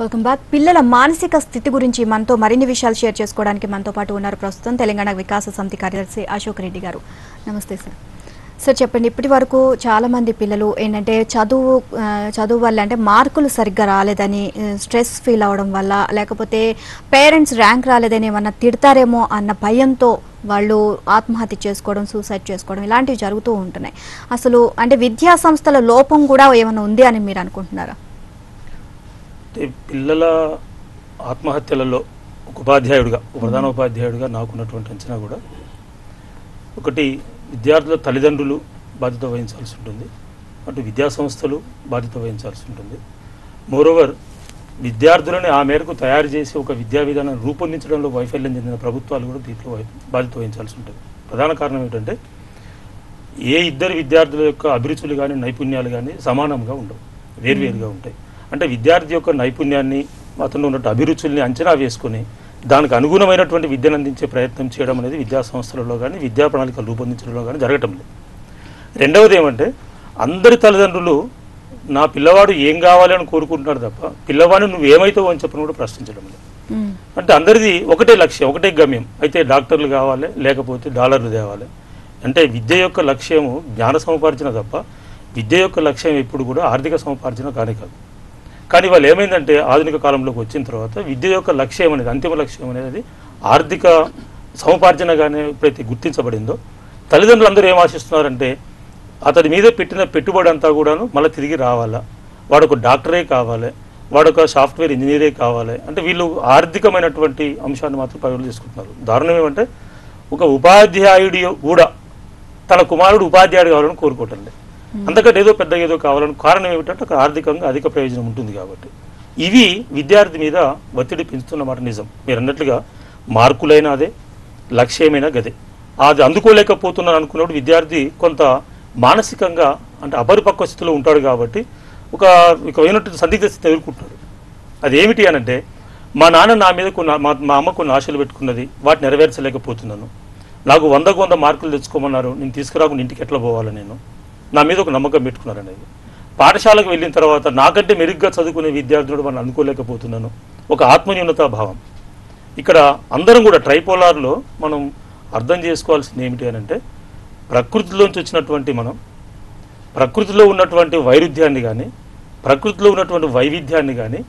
Welcome back. పిల్లల మానసిక స్థితి గురించి మనతో మరిన్ని విషయాలు షేర్ చేసుకోవడానికి మనతో పాటు ఉన్నారు ప్రస్తుతం తెలంగాణ వికాస సమితి కార్యదర్శి అశోక్ రెడ్డి గారు. నమస్తే సార్. సార్ చెప్పండి ఇప్పటి వరకు చాలామంది పిల్లలు ఏంటంటే చదువు చదువు వల్ల అంటే మార్కులు సరిగ్గా రాలేదని స్ట్రెస్ ఫీల్ అవడం వల్ల లేకపోతే పేరెంట్స్ ర్యాంక్ రాలేదని ఏమన్నా తిడతారేమో అన్న భయంతో వాళ్ళు ఆత్మహత్య చేసుకోవడం సూసైడ్ చేసుకోవడం ఇలాంటివి జరుగుతూ ఉంటున్నాయి. అసలు అంటే విద్యా సంస్థల లోపం కూడా ఏమైనా ఉంది అని మీరు అనుకుంటున్నారా? అంటే పిల్లల ఆత్మహత్యలలో ఒక ఉపాధ్యాయుడిగా ప్రధాన ఉపాధ్యాయుడిగా నాకున్నటువంటి అంచనా కూడా ఒకటి విద్యార్థుల తల్లిదండ్రులు బాధ్యత వహించాల్సి ఉంటుంది. అటు విద్యా సంస్థలు బాధ్యత వహించాల్సి ఉంటుంది. మోరోవర్ విద్యార్థులని ఆ మేరకు తయారు చేసి ఒక విద్యా విధానాన్ని రూపొందించడంలో వైఫల్యం చెందిన ప్రభుత్వాలు కూడా దీంట్లో బాధ్యత వహించాల్సి ఉంటుంది. ప్రధాన కారణం ఏంటంటే ఏ ఇద్దరు విద్యార్థుల యొక్క అభిరుచులు కానీ నైపుణ్యాలు కానీ సమానంగా ఉండవు వేర్వేరుగా ఉంటాయి. అంటే విద్యార్థి యొక్క నైపుణ్యాన్ని అతను ఉన్నట్టు అభిరుచుల్ని అంచనా వేసుకొని దానికి అనుగుణమైనటువంటి విద్యను అందించే ప్రయత్నం చేయడం అనేది విద్యా సంస్థలలో కానీ విద్యా ప్రణాళికలు రూపొందించడంలో కానీ జరగటం లేదు. రెండవది ఏమంటే అందరి తల్లిదండ్రులు నా పిల్లవాడు ఏం కావాలి అని కోరుకుంటున్నాడు తప్ప పిల్లవాడిని నువ్వు ఏమైతావు అని చెప్పని కూడా ప్రశ్నించడం లేదు. అంటే అందరిది ఒకటే లక్ష్యం ఒకటే గమ్యం. అయితే డాక్టర్లు కావాలి లేకపోతే డాలర్లు తేవాలి. అంటే విద్య యొక్క లక్ష్యము జ్ఞాన సముపార్జన తప్ప విద్య యొక్క లక్ష్యం ఎప్పుడు కూడా ఆర్థిక సముపార్జన కానే కాదు. కానీ వాళ్ళు ఏమైందంటే ఆధునిక కాలంలోకి వచ్చిన తర్వాత విద్య యొక్క లక్ష్యం అనేది అంతిమ లక్ష్యం అనేది ఆర్థిక సముపార్జనగానే ఎప్పుడైతే గుర్తించబడిందో తల్లిదండ్రులు అందరూ ఏం ఆశిస్తున్నారంటే అతడి మీద పెట్టిన పెట్టుబడి అంతా కూడాను మళ్ళీ తిరిగి రావాలా. వాడు ఒక డాక్టరే కావాలి వాడు ఒక సాఫ్ట్వేర్ ఇంజనీరే కావాలి. అంటే వీళ్ళు ఆర్థికమైనటువంటి అంశాన్ని మాత్రం పరిగణలు తీసుకుంటున్నారు. దారుణం ఏమంటే ఒక ఉపాధ్యాయుడి కూడా తన కుమారుడు ఉపాధ్యాయుడు కావాలని కోరుకోవటం లేదు. అంతకంటే ఏదో పెద్ద ఏదో కావాలని కారణం ఏమిటంటే ఒక ఆర్థికంగా అధిక ప్రయోజనం ఉంటుంది కాబట్టి. ఇవి విద్యార్థి మీద ఒత్తిడి పెంచుతున్నమాట నిజం. మీరు అన్నట్లుగా మార్కులైనా అదే లక్ష్యమైనా గదే. అది అందుకోలేకపోతున్నాను అనుకున్నప్పుడు విద్యార్థి కొంత మానసికంగా అంటే అపరిపక్వ స్థితిలో ఉంటాడు కాబట్టి ఒక ఒక అయినట్టు సందిగ్ధ స్థితి ఎదుర్కొంటాడు. అది ఏమిటి అనంటే మా నాన్న నా మీద కొన్ని మా మా అమ్మ కొన్ని ఆశలు పెట్టుకున్నది వాటిని నెరవేర్చలేకపోతున్నాను. నాకు వందకు వంద మార్కులు తెచ్చుకోమన్నారు నేను తీసుకురాకుండా ఇంటికి ఎట్లా పోవాలి నేను? నా మీద ఒక నమ్మకం పెట్టుకున్నారండి. పాఠశాలకు వెళ్ళిన తర్వాత నాకంటే మెరుగ్గా చదువుకునే విద్యార్థులు మనం అనుకోలేకపోతున్నాను. ఒక ఆత్మన్యూనతా భావం. ఇక్కడ అందరం కూడా ట్రైపోలార్లో మనం అర్థం చేసుకోవాల్సింది ఏమిటి అని అంటే ప్రకృతిలోంచి వచ్చినటువంటి మనం ప్రకృతిలో ఉన్నటువంటి వైరుధ్యాన్ని కానీ ప్రకృతిలో ఉన్నటువంటి వైవిధ్యాన్ని కానీ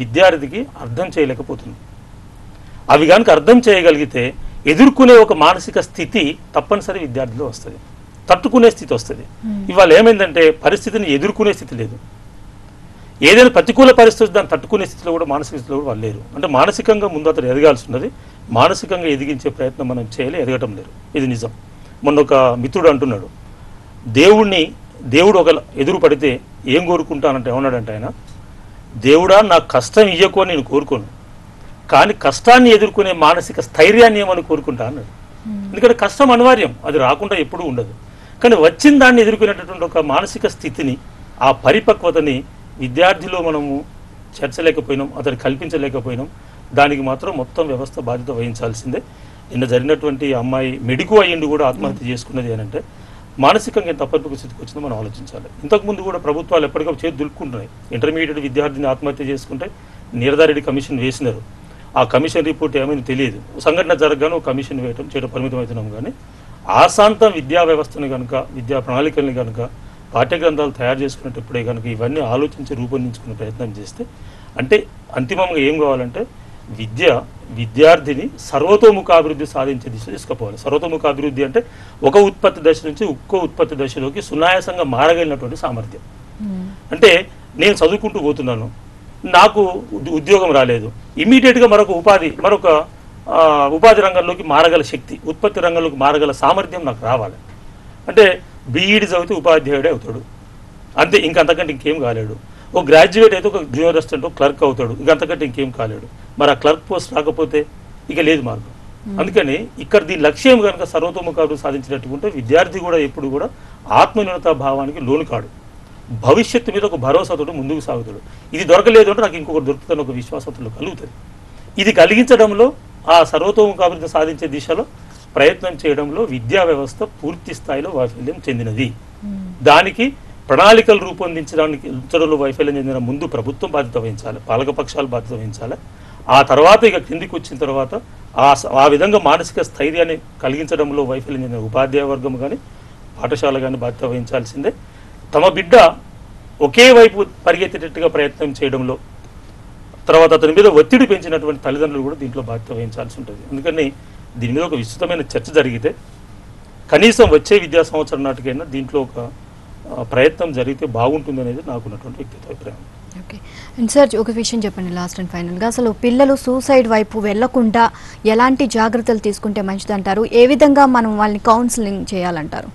విద్యార్థికి అర్థం చేయలేకపోతుంది అవి కనుక అర్థం చేయగలిగితే ఎదుర్కొనే ఒక మానసిక స్థితి తప్పనిసరి విద్యార్థిలో వస్తుంది. తట్టుకునే స్థితి వస్తుంది. ఇవాళ ఏమైందంటే పరిస్థితిని ఎదుర్కొనే స్థితి లేదు. ఏదైనా ప్రతికూల పరిస్థితి దాన్ని తట్టుకునే స్థితిలో కూడా మానసిక స్థితిలో కూడా వాళ్ళు లేరు. అంటే మానసికంగా ముందు అతను ఎదగాల్సి ఉన్నది మానసికంగా ఎదిగించే ప్రయత్నం మనం చేయాలి ఎదగటం లేదు. ఇది నిజం. మొన్న ఒక మిత్రుడు అంటున్నాడు దేవుణ్ణి దేవుడు ఒక ఎదురు పడితే ఏం కోరుకుంటానంటే ఏమన్నాడంటే ఆయన దేవుడా నాకు కష్టం ఇయ్యకు అని నేను కోరుకోను. కానీ కష్టాన్ని ఎదుర్కొనే మానసిక స్థైర్యాన్ని ఏమని కోరుకుంటా? అన్నాడు. ఎందుకంటే కష్టం అనివార్యం. అది రాకుండా ఎప్పుడూ ఉండదు. కానీ వచ్చిన దాన్ని ఎదుర్కొనేటటువంటి ఒక మానసిక స్థితిని ఆ పరిపక్వతని విద్యార్థిలో మనము చేర్చలేకపోయినాం అతను కల్పించలేకపోయినాం దానికి మాత్రం మొత్తం వ్యవస్థ బాధ్యత వహించాల్సిందే. నిన్న జరిగినటువంటి అమ్మాయి మెడికు అయ్యిండి కూడా ఆత్మహత్య చేసుకున్నది ఏంటంటే మానసికంగా ఎంత అపరిపక్వ స్థితికి వచ్చిందో మనం ఆలోచించాలి. ఇంతకుముందు కూడా ప్రభుత్వాలు ఎప్పటికప్పుడు చేతి దులుపుకుంటున్నాయి. ఇంటర్మీడియట్ విద్యార్థిని ఆత్మహత్య చేసుకుంటే నీరదారెడ్డి కమిషన్ వేసినారు. ఆ కమిషన్ రిపోర్ట్ ఏమైంది తెలియదు. సంఘటన జరగగానే ఒక కమిషన్ వేయటం చేయడం పరిమితం అవుతున్నాం కానీ ఆశాంతం విద్యా వ్యవస్థను కనుక విద్యా ప్రణాళికల్ని కనుక పాఠ్యగ్రంథాలు తయారు చేసుకునేటప్పుడే కనుక ఇవన్నీ ఆలోచించి రూపొందించుకునే ప్రయత్నం చేస్తే అంటే అంతిమంగా ఏం కావాలంటే విద్య విద్యార్థిని సర్వతోముఖ అభివృద్ధి సాధించే దిశ తీసుకుపోవాలి సర్వతోముఖ అభివృద్ధి అంటే ఒక ఉత్పత్తి దశ నుంచి ఇంకో ఉత్పత్తి దశలోకి సునాయాసంగా మారగలిగినటువంటి సామర్థ్యం మ్మ్. అంటే నేను చదువుకుంటూ పోతున్నాను నాకు ఉద్- ఉద్యోగం రాలేదు ఇమీడియట్గా మరొక ఉపాధి మరొక ఉపాధి రంగంలోకి మారగల శక్తి ఉత్పత్తి రంగంలోకి మారగల సామర్థ్యం నాకు రావాలి. అంటే బీఈడి చదివితే ఉపాధ్యాయుడే అవుతాడు. అంతే ఇంక అంతకంటే ఇంకేం కాలేడు. ఓ గ్రాడ్యుయేట్ అయితే ఒక జూనియర్ అసిస్టెంట్ క్లర్క్ అవుతాడు. ఇక అంతకంటే ఇంకేం కాలేడు. మరి ఆ క్లర్క్ పోస్ట్ రాకపోతే ఇక లేదు మార్గం. అందుకని ఇక్కడ దీని లక్ష్యం కనుక సర్వతోముఖాభివృద్ధి సాధించినట్టుకుంటే విద్యార్థి కూడా ఎప్పుడు కూడా ఆత్మన్యూనతా భావానికి లోను కాడు. భవిష్యత్తు మీద ఒక భరోసాతో ముందుకు సాగుతాడు. ఇది దొరకలేదు అంటే నాకు ఇంకొకటి దొరుకుతుందని ఒక విశ్వాసంతో కలుగుతుంది. ఇది కలిగించడంలో ఆ సర్వతోముఖాభివృద్ధి సాధించే దిశలో ప్రయత్నం చేయడంలో విద్యా వ్యవస్థ పూర్తి స్థాయిలో వైఫల్యం చెందినది. దానికి ప్రణాళికలు రూపొందించడానికి ఉంచడంలో వైఫల్యం చెందిన ముందు ప్రభుత్వం బాధ్యత వహించాలి పాలకపక్షాలు బాధ్యత వహించాలి. ఆ తర్వాత ఇక కిందికి వచ్చిన తర్వాత ఆ ఆ విధంగా మానసిక స్థైర్యాన్ని కలిగించడంలో వైఫల్యం చెందిన ఉపాధ్యాయ వర్గం కానీ పాఠశాల కానీ బాధ్యత వహించాల్సిందే. తమ బిడ్డ ఒకే వైపు పరిగెత్తేటట్టుగా ప్రయత్నం చేయడంలో తర్వాత అతని మీద ఒత్తిడి పెంచినటువంటి తల్లిదండ్రులు కూడా దీంట్లో బాధ్యత వహించాల్సి ఉంటుంది. ఎందుకని దీని మీద ఒక విస్తృతమైన చర్చ జరిగితే కనీసం వచ్చే విద్యా సంవత్సరం నాటికైనా దీంట్లో ఒక ప్రయత్నం జరిగితే బాగుంటుంది అనేది నాకు ఉన్నటువంటి వ్యక్తిగత అభిప్రాయం. ఓకే. అండ్ సార్ ఒక విషయం చెప్పండి లాస్ట్ అండ్ ఫైనల్గా అసలు పిల్లలు సూసైడ్ వైపు వెళ్ళకుండా ఎలాంటి జాగ్రత్తలు తీసుకుంటే మంచిదంటారు? ఏ విధంగా మనం వాళ్ళని కౌన్సిలింగ్ చేయాలంటారు?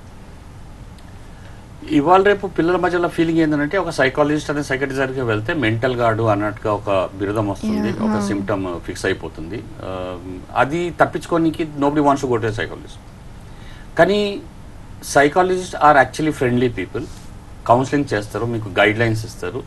ఇవాళ రేపు పిల్లల మధ్యలో ఫీలింగ్ ఏంటంటే ఒక సైకాలజిస్ట్ అనే సైకటి దగ్గరికి వెళ్తే మెంటల్ గార్డు అన్నట్టుగా ఒక బిరుదం వస్తుంది. ఒక. సిమ్టమ్ ఫిక్స్ అయిపోతుంది ఆ, అది తప్పించుకోనికి nobody wants go to psychologist కానీ psychologist are actually friendly people counselling చేస్తారు మీకు గైడ్ లైన్స్ ఇస్తారు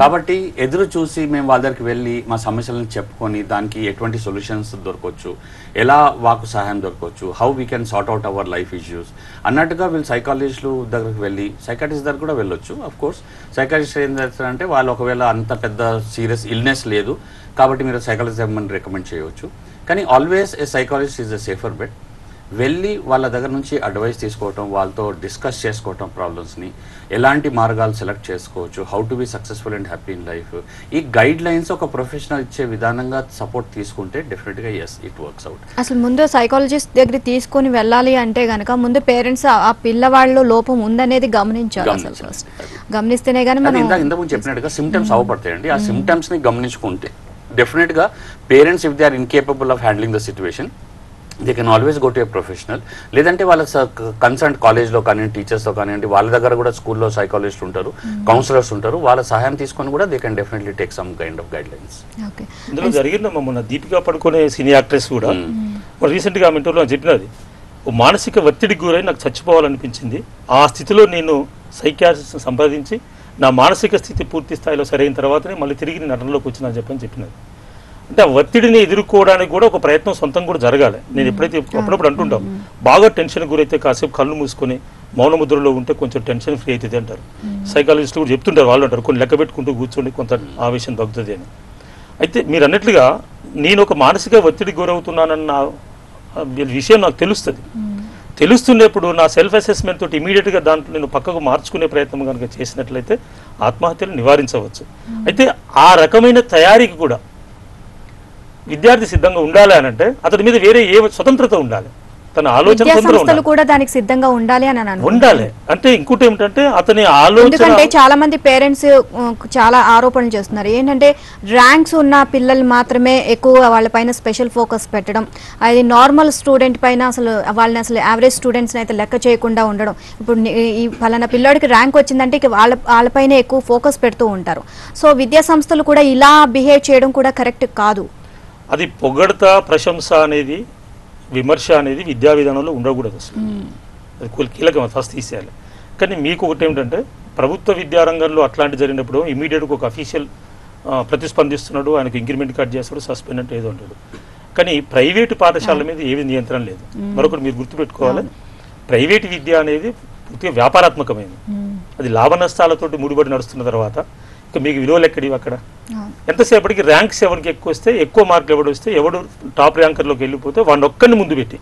కాబట్టి ఎదురు చూసి మేము వాళ్ళ దగ్గరికి వెళ్ళి మా సమస్యలను చెప్పుకొని దానికి ఎటువంటి సొల్యూషన్స్ దొరకవచ్చు ఎలా వాకు సహాయం దొరకవచ్చు how we can sort out our life issues అన్నట్టుగా వీళ్ళు సైకాలజిస్టులు దగ్గరికి వెళ్ళి సైకాటిస్ట్ దగ్గర కూడా వెళ్ళొచ్చు అఫ్ కోర్స్ సైకాలజిస్ట్ ఏం చేస్తారంటే వాళ్ళు ఒకవేళ అంత పెద్ద సీరియస్ ఇల్నెస్ లేదు కాబట్టి మీరు సైకాలజిస్ట్ రికమెండ్ చేయవచ్చు. కానీ always a psychologist is a safer bet వెళ్ళి వాళ్ళ దగ్గర నుంచి అడ్వైస్ తీసుకోవటం వాళ్ళతో డిస్కస్ చేసుకోవటం ప్రాబ్లమ్స్ని ఎలాంటి మార్గాలు సెలెక్ట్ చేసుకోవచ్చు how to be successful and happy in life ఈ గైడ్ లైన్స్ ఒక ప్రొఫెషనల్ ఇచ్చే విధానంగా సపోర్ట్ తీసుకుంటే డెఫినెట్గా ఎస్ ఇట్ వర్క్స్ అవుట్ అసలు ముందు సైకాలజిస్ట్ దగ్గర తీసుకొని వెళ్ళాలి అంటే గనక ముందు పేరెంట్స్ ఆ పిల్లవాళ్ళలో లోపం ఉందనేది గమనించాలి గమనిస్తేనే కానీ మనం ఇంతకుముందు చెప్పినట్టుగా సిమ్టమ్స్ అవపడతాయండి. ఆ సిమ్టమ్స్ని గమనించుకుంటే డెఫినెట్గా parents if they are incapable of handling the situation they can always go to a professional లేదంటే వాళ్ళ కన్సర్న్ కాలేజ్లో కానివ్వండి టీచర్స్తో కానివ్వండి వాళ్ళ దగ్గర కూడా స్కూల్లో సైకాలజిస్ట్ ఉంటారు కౌన్సిలర్స్ ఉంటారు వాళ్ళ సహాయం తీసుకొని కూడా they can definitely take some kind of guidelines ఇందులో జరిగిందమ్మా మొన్న దీపికా పడుకునే సినీ యాక్ట్రెస్ కూడా మరి రీసెంట్గా ఆమె ఇంటర్వ్యూలో చెప్పినది ఓ మానసిక ఒత్తిడికి గురై నాకు చచ్చిపోవాలనిపించింది. ఆ స్థితిలో నేను సైకియాట్రిస్ట్ని సంప్రదించి నా మానసిక స్థితి పూర్తి స్థాయిలో సరైన తర్వాతనే మళ్ళీ తిరిగి నేను నటనలోకి వచ్చినా చెప్పని చెప్పినది. అంటే ఆ ఒత్తిడిని ఎదుర్కోవడానికి కూడా ఒక ప్రయత్నం సొంతం కూడా జరగాలి. నేను ఎప్పుడైతే అప్పుడప్పుడు అంటుంటాం బాగా టెన్షన్ గురైతే కాసేపు కళ్ళు మూసుకొని మౌన ముద్రలో ఉంటే కొంచెం టెన్షన్ ఫ్రీ అవుతుంది అంటారు. సైకాలజిస్ట్ కూడా చెప్తుంటారు వాళ్ళు అంటారు కొన్ని లెక్క పెట్టుకుంటూ కూర్చోండి కొంత ఆవేశం తగ్గుతుంది అని. అయితే మీరు అన్నట్లుగా నేను ఒక మానసిక ఒత్తిడి గురవుతున్నానన్న విషయం నాకు తెలుస్తుంది. తెలుస్తున్నప్పుడు నా సెల్ఫ్ అసెస్మెంట్ తోటి ఇమీడియట్గా దాంట్లో నేను పక్కకు మార్చుకునే ప్రయత్నం కనుక చేసినట్లయితే ఆత్మహత్యలు నివారించవచ్చు. అయితే ఆ రకమైన తయారీకి కూడా విద్యార్థి సిద్ధంగా ఉండాలి అని అంటే అతని మీద వేరే ఏ స్వతంత్రత ఉండాలి. తన ఆలోచన కూడా దానికి సిద్ధంగా ఉండాలి అని. ఉండాలి. అంటే ఇంకోటి ఏమిటంటే అతని ఆలోచన ఎందుకంటే చాలా మంది పేరెంట్స్ చాలా ఆరోపణలు చేస్తున్నారు. ఏంటంటే ర్యాంక్స్ ఉన్న పిల్లలు మాత్రమే ఎక్కువ వాళ్ళపైన స్పెషల్ ఫోకస్ పెట్టడం. అది నార్మల్ స్టూడెంట్ పైన అసలు వాళ్ళని అసలు యావరేజ్ స్టూడెంట్స్ అయితే లెక్క చేయకుండా ఉండడం. ఇప్పుడు ఈ ఫలానా పిల్లోడికి ర్యాంక్ వచ్చిందంటే వాళ్ళ వాళ్ళపైన ఎక్కువ ఫోకస్ పెడుతూ ఉంటారు. సో విద్యా సంస్థలు కూడా ఇలా బిహేవ్ చేయడం కూడా కరెక్ట్ కాదు. అది పొగడత ప్రశంస అనేది విమర్శ అనేది విద్యా విధానంలో ఉండకూడదు అసలు. అది కొల్- కీలకం ఫస్ట్ తీసేయాలి. కానీ మీకు ఒకటి ఏమిటంటే ప్రభుత్వ విద్యారంగంలో అట్లాంటి జరిగినప్పుడు ఇమీడియట్గా ఒక అఫీషియల్ ప్రతిస్పందిస్తున్నాడు ఆయనకు ఇంక్రిమెంట్ కట్ చేస్తాడు సస్పెండ్ అంటే ఏదో అంటాడు. కానీ ప్రైవేటు పాఠశాలల మీద ఏవి నియంత్రణ లేదు. మరొకటి మీరు గుర్తుపెట్టుకోవాలి ప్రైవేట్ విద్య అనేది పూర్తిగా వ్యాపారాత్మకమైనది అది లాభ నష్టాలతోటి ముడిపడి నడుస్తున్న తర్వాత మీకు విలువలు ఎక్కడివి అక్కడ. ఎంతసేపటికి ర్యాంక్స్ ఎవరికి ఎక్కువ వస్తే ఎక్కువ మార్కులు ఎవడు వస్తే ఎవడు టాప్ ర్యాంకర్లోకి వెళ్ళిపోతే వాడిని ఒక్కరిని ముందు పెట్టి.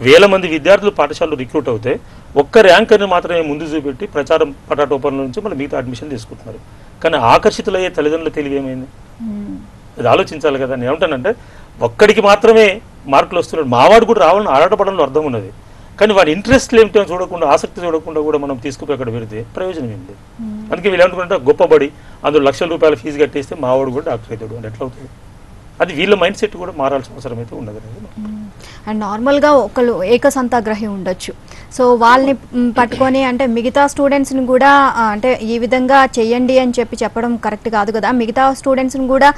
వేల మంది విద్యార్థులు పాఠశాలలో రిక్రూట్ అవుతే ఒక్క ర్యాంకర్ని మాత్రమే ముందు చూపెట్టి ప్రచారం పటాటోపంలో నుంచి మళ్ళీ మిగతా అడ్మిషన్ తీసుకుంటున్నారు. కానీ ఆకర్షితులయ్యే తల్లిదండ్రుల తెలివి ఏమైంది. అది ఆలోచించాలి కదా. నేను ఏమంటానంటే ఒక్కడికి మాత్రమే మార్కులు వస్తున్నాడు మావాడు కూడా రావాలని ఆరాటపడంలో అర్థం ఉన్నది. కానీ వాడి ఇంట్రెస్ట్ ఏమిటో చూడకుండా ఆసక్తి చూడకుండా కూడా మనం తీసుకుపోయి అక్కడ పెడితే ప్రయోజనం ఏంటి అందుకే వీళ్ళు ఏమనుకుంటే గొప్పబడి అందులో లక్షల రూపాయల ఫీజు కట్టేస్తే మావాడు కూడా డాక్టర్ అవుతాడు అంటే ఎట్లా అవుతుంది అది వీళ్ళ మైండ్ సెట్ కూడా మారాల్సిన అవసరం అయితే ఉండదు అండ్ నార్మల్గా ఒకళ్ళు ఏకసంతాగ్రహి ఉండొచ్చు. సో వాళ్ళని పట్టుకొని అంటే మిగతా స్టూడెంట్స్ని కూడా అంటే ఈ విధంగా చెయ్యండి అని చెప్పి చెప్పడం కరెక్ట్ కాదు కదా. మిగతా స్టూడెంట్స్ని కూడా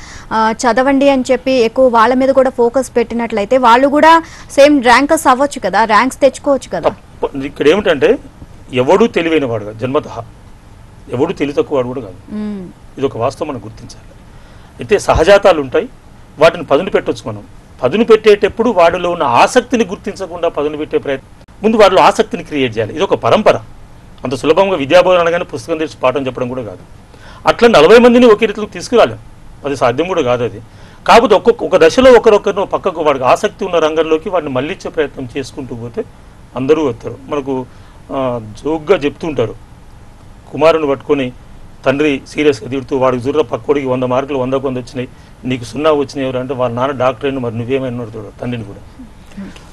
చదవండి అని చెప్పి ఎక్కువ వాళ్ళ మీద కూడా ఫోకస్ పెట్టినట్లయితే వాళ్ళు కూడా సేమ్ ర్యాంకర్స్ అవ్వచ్చు కదా ర్యాంక్స్ తెచ్చుకోవచ్చు కదా. ఇక్కడ ఏమిటంటే ఎవడు తెలివైన వాడు కాదు జన్మత ఎవడు తెలివి తక్కువ వాడు కూడా కాదు. ఇది ఒక వాస్తవం మనం గుర్తించాలి. అయితే సహజాతాలు ఉంటాయి వాటిని పదును పెట్టొచ్చు మనం. పదును పెట్టేటప్పుడు వాడిలో ఉన్న ఆసక్తిని గుర్తించకుండా పదును పెట్టే ప్రయత్నం ముందు వాడిలో ఆసక్తిని క్రియేట్ చేయాలి. ఇది ఒక పరంపర. అంత సులభంగా విద్యాబోధన అనగానే పుస్తకం తెచ్చి పాఠం చెప్పడం కూడా కాదు. అట్లా నలభై మందిని ఒకే రీతిలో తీసుకురాలేం. అది సాధ్యం కూడా కాదు అది. కాకపోతే ఒక్కొక్క ఒక దశలో ఒకరొకరు పక్కకు వాడికి ఆసక్తి ఉన్న రంగంలోకి వాడిని మళ్ళించే ప్రయత్నం చేసుకుంటూ పోతే అందరూ వస్తారు. మనకు జోక్గా చెప్తుంటారు కుమారుని పట్టుకొని తండ్రి సీరియస్గా తిడుతూ వాడికి జుర్ర పక్కోడికి వంద మార్కులు వంద వంద వచ్చినాయి నీకు సున్నా వచ్చినాయి ఎవరు? అంటే వాళ్ళ నాన్న డాక్టర్ అయిన మరి నువ్వేమైనా తండ్రిని కూడా.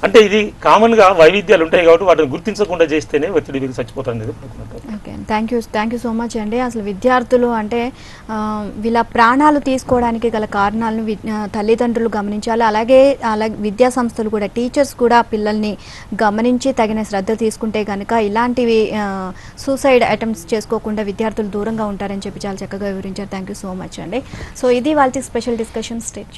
అంటే ఇది కామన్గా వైవిధ్యాలు ఉంటాయి కాబట్టి వాటిని గుర్తించకుండా చేస్తేనే ఒత్తిడి వీరికి okay thank you thank you so much అండి. అసలు విద్యార్థులు అంటే ఇలా వీళ్ళ ప్రాణాలు తీసుకోవడానికి గల కారణాలను తల్లిదండ్రులు గమనించాలి. అలాగే అలాగే విద్యా సంస్థలు కూడా టీచర్స్ కూడా పిల్లల్ని గమనించి తగిన శ్రద్ధ తీసుకుంటే కనుక ఇలాంటివి సూసైడ్ అటెంప్ట్స్ చేసుకోకుండా విద్యార్థులు దూరంగా ఉంటారని చెప్పి చాలా చక్కగా వివరించారు. థ్యాంక్ యూ సో మచ్ అండి. సో ఇది వాళ్ళకి స్పెషల్ డిస్కషన్. స్టేట్